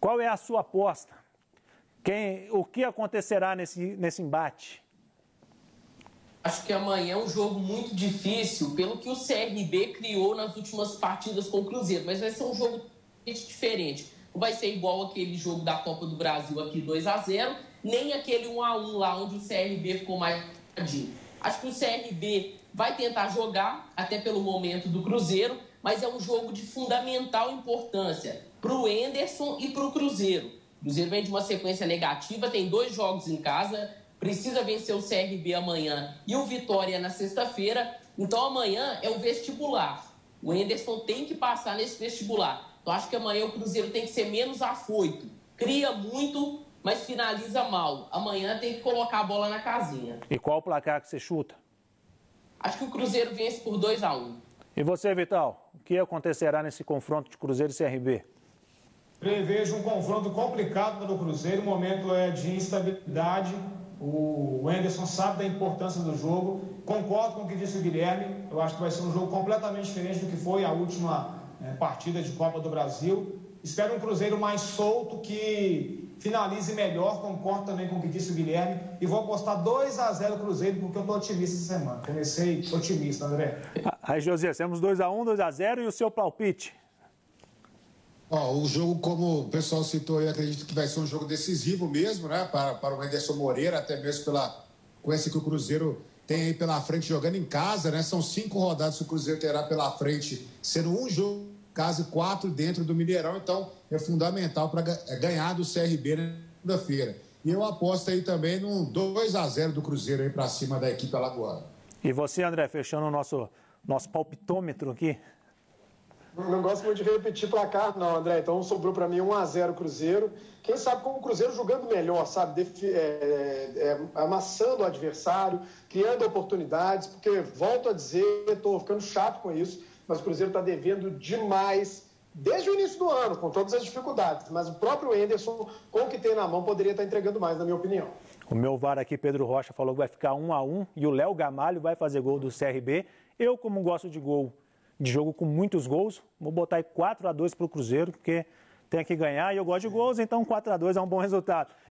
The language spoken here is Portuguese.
Qual é a sua aposta? Quem, o que acontecerá nesse, nesse embate? Acho que amanhã é um jogo muito difícil, pelo que o CRB criou nas últimas partidas com o Cruzeiro, mas vai ser um jogo diferente. Não vai ser igual aquele jogo da Copa do Brasil aqui 2 a 0 nem aquele 1 a 1 lá onde o CRB ficou mais Acho que o CRB vai tentar jogar, até pelo momento do Cruzeiro, mas é um jogo de fundamental importância para o Enderson e para o Cruzeiro. O Cruzeiro vem de uma sequência negativa, tem dois jogos em casa, precisa vencer o CRB amanhã e o Vitória na sexta-feira. Então amanhã é o vestibular. O Enderson tem que passar nesse vestibular. Então acho que amanhã o Cruzeiro tem que ser menos afoito. Cria muito, mas finaliza mal. Amanhã tem que colocar a bola na casinha. E qual o placar que você chuta? Acho que o Cruzeiro vence por 2 a 1 um. E você, Vital? O que acontecerá nesse confronto de Cruzeiro e CRB? Prevejo um confronto complicado para o Cruzeiro. O momento é de instabilidade. O Anderson sabe da importância do jogo. Concordo com o que disse o Guilherme. Eu acho que vai ser um jogo completamente diferente do que foi a última é, partida de Copa do Brasil. Espero um Cruzeiro mais solto que finalize melhor, concordo também com o que disse o Guilherme, e vou apostar 2 a 0 Cruzeiro, porque eu estou otimista essa semana. Comecei otimista, André. Aí, José, temos 2 a 1 2 a 0 e o seu palpite? Ó, o jogo, como o pessoal citou, eu acredito que vai ser um jogo decisivo mesmo, né? Para, para o Anderson Moreira, até mesmo pela coisa que o Cruzeiro tem aí pela frente jogando em casa, né? São cinco rodadas que o Cruzeiro terá pela frente, sendo um jogo casa quatro dentro do Mineirão, então é fundamental para é ganhar do CRB na segunda-feira. E eu aposto aí também num 2 a 0 do Cruzeiro aí para cima da equipe alagoana. E você, André, fechando o nosso, nosso palpitômetro aqui? Não gosto muito de repetir placar, não, André. Então sobrou para mim 1 a 0 Cruzeiro. Quem sabe com o Cruzeiro jogando melhor, sabe? Defi é, é, é, amassando o adversário, criando oportunidades, porque, volto a dizer, estou ficando chato com isso mas o Cruzeiro está devendo demais desde o início do ano, com todas as dificuldades. Mas o próprio Enderson, com o que tem na mão, poderia estar tá entregando mais, na minha opinião. O meu VAR aqui, Pedro Rocha, falou que vai ficar um a um e o Léo Gamalho vai fazer gol do CRB. Eu, como gosto de gol, de jogo com muitos gols, vou botar aí 4 a 2 para o Cruzeiro, porque tem que ganhar e eu gosto de gols, então 4 a 2 é um bom resultado.